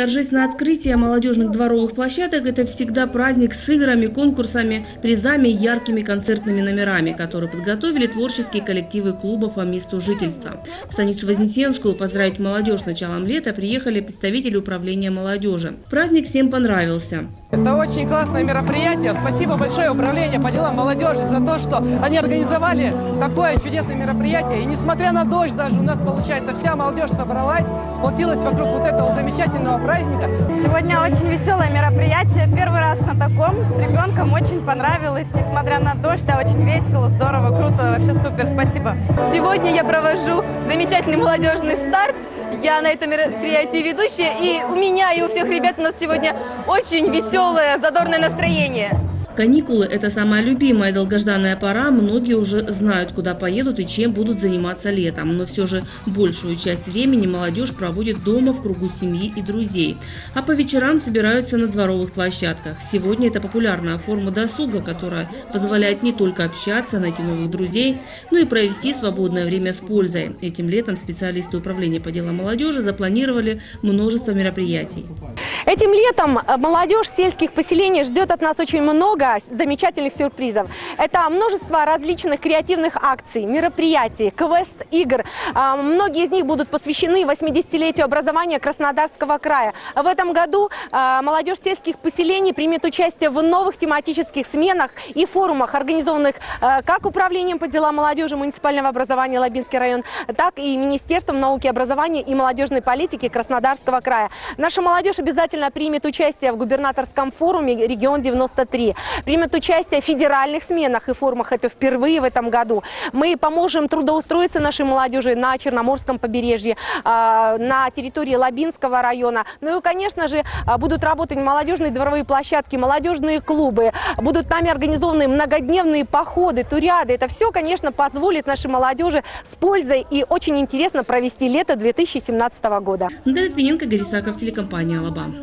Торжественное открытие молодежных дворовых площадок – это всегда праздник с играми, конкурсами, призами яркими концертными номерами, которые подготовили творческие коллективы клубов по месту жительства. В станицу Вознесенскую поздравить молодежь с началом лета приехали представители управления молодежи. Праздник всем понравился. Это очень классное мероприятие. Спасибо большое управлению по делам молодежи за то, что они организовали такое чудесное мероприятие. И несмотря на дождь, даже у нас, получается, вся молодежь собралась, сплотилась вокруг вот этого замечательного праздника. Сегодня очень веселое мероприятие. Первый раз на таком. С ребенком очень понравилось. Несмотря на дождь, а очень весело, здорово, круто. Вообще супер, спасибо. Сегодня я провожу замечательный молодежный старт. Я на этом мероприятии ведущая, и у меня и у всех ребят у нас сегодня очень веселое, задорное настроение. Каникулы – это самая любимая долгожданная пора. Многие уже знают, куда поедут и чем будут заниматься летом. Но все же большую часть времени молодежь проводит дома в кругу семьи и друзей. А по вечерам собираются на дворовых площадках. Сегодня это популярная форма досуга, которая позволяет не только общаться, найти новых друзей, но и провести свободное время с пользой. Этим летом специалисты управления по делам молодежи запланировали множество мероприятий. Этим летом э, молодежь сельских поселений ждет от нас очень много замечательных сюрпризов. Это множество различных креативных акций, мероприятий, квест-игр. А, Многие из них будут посвящены 80-летию образования Краснодарского края. В этом году а, молодежь сельских поселений примет участие в новых тематических сменах и форумах, организованных а, как Управлением по делам молодежи муниципального образования Лабинский район, так и Министерством науки, образования и молодежной политики Краснодарского края. Наша молодежь обязательно примет участие в губернаторском форуме «Регион 93», примет участие в федеральных сменах и форумах. Это впервые в этом году. Мы поможем трудоустроиться нашей молодежи на Черноморском побережье, а, на территории Лабинского района. Ну и, конечно же, а, будут работать молодежные дворовые площадки, молодежные клубы. Будут нами организованы многодневные походы, туриады. Это все, конечно, позволит нашей молодежи с пользой и очень интересно провести лето 2017 года. Наталья Твиненко, Горисаков, телекомпания «Алабам».